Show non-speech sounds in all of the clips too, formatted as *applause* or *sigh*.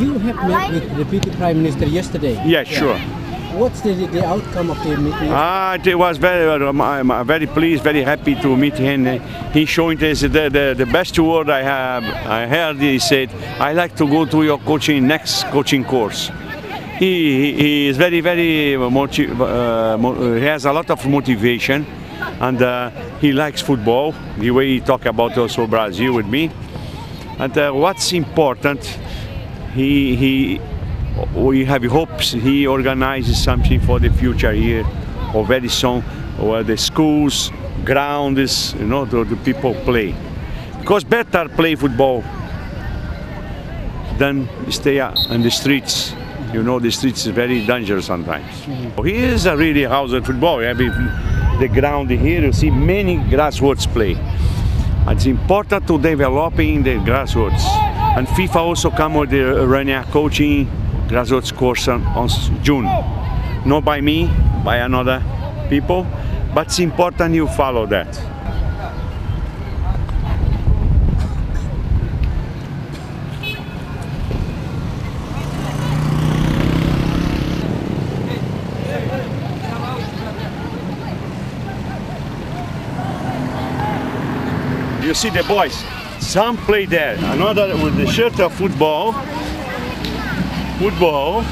You have met with the Deputy Prime Minister yesterday. Yeah, sure. What's the, the outcome of the meeting? Ah, it was very, I'm, I'm very pleased, very happy to meet him. He showed us the, the, the best word I have. I heard he said, I like to go to your coaching next coaching course. He, he, he is very, very motiv- uh, mo- he has a lot of motivation, and uh, he likes football. The way he talk about also Brazil with me, and uh, what's important, he he we have hopes he organizes something for the future here. Or very soon where the schools grounds you know the, the people play. Because better play football than stay on the streets. You know the streets is very dangerous sometimes. He is a really house of football. I mean, the ground here you see many grassroots play it's important to develop in the grassroots and FIFA also come with the running coaching grassroots course on, on June. Not by me, by another people, but it's important you follow that. You see the boys, some play there, another with the shirt of football, football.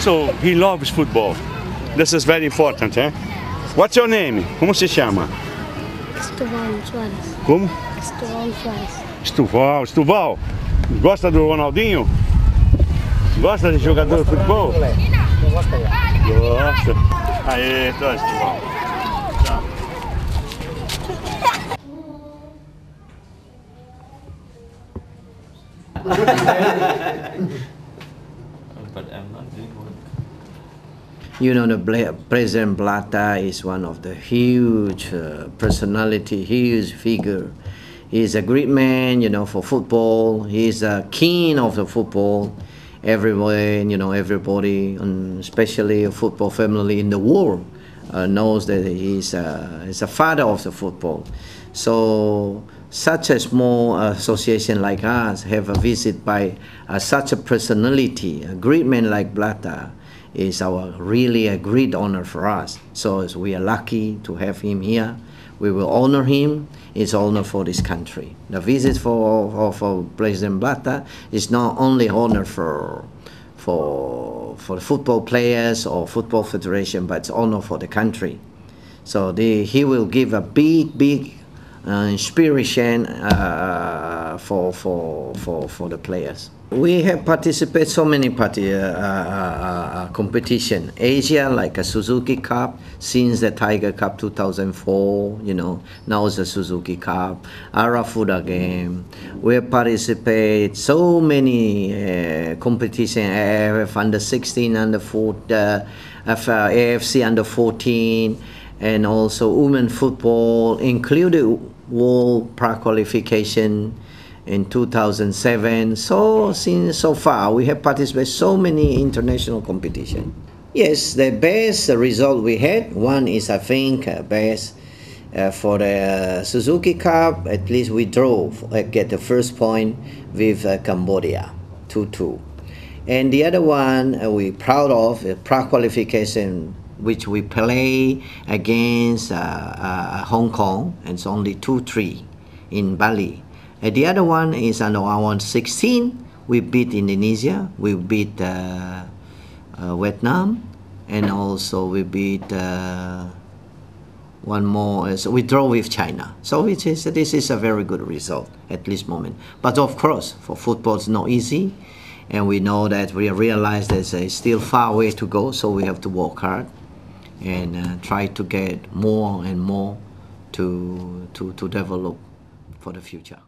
So he loves football. This is very important, eh? What's your name? Como se chama? Estuval Soares. Como? Estuval Soares. Estuval, Estuval. Gosta do Ronaldinho? Gosta de jogador de futebol? Gosta. Aê, então, Estuval. *laughs* but I'm not doing work. You know, the President Blatter is one of the huge uh, personality, huge figure. He's a great man, you know, for football. He's a king of the football. Everywhere, you know, everybody, and especially a football family in the world, uh, knows that he's a, he's a father of the football. So such a small association like us have a visit by uh, such a personality, a great man like Blatter is our really a great honor for us. So we are lucky to have him here. We will honor him. It's honor for this country. The visit for, for, for President Blatter is not only honor for for for football players or football federation, but it's honor for the country. So the, he will give a big, big inspiration uh, for, for, for, for the players. We have participated so many party, uh, uh, uh, competition. Asia, like a Suzuki Cup, since the Tiger Cup 2004, you know, now it's the Suzuki Cup, Arafura game. We have participated so many uh, competition, AFF under 16, under 4, uh, AFC under 14, and also women football, included World Pra qualification in 2007. So since so far, we have participated so many international competition. Yes, the best result we had, one is I think uh, best uh, for the Suzuki Cup, at least we drove, uh, get the first point with uh, Cambodia, 2-2. And the other one uh, we proud of, uh, Prague qualification, which we play against uh, uh, Hong Kong, and it's only 2-3 in Bali. And the other one is under round 16, we beat Indonesia, we beat uh, Vietnam, and also we beat uh, one more. So we draw with China. So this is a very good result at this moment. But of course, for football, it's not easy, and we know that we realize there's a still far way to go. So we have to work hard and uh, try to get more and more to to to develop for the future.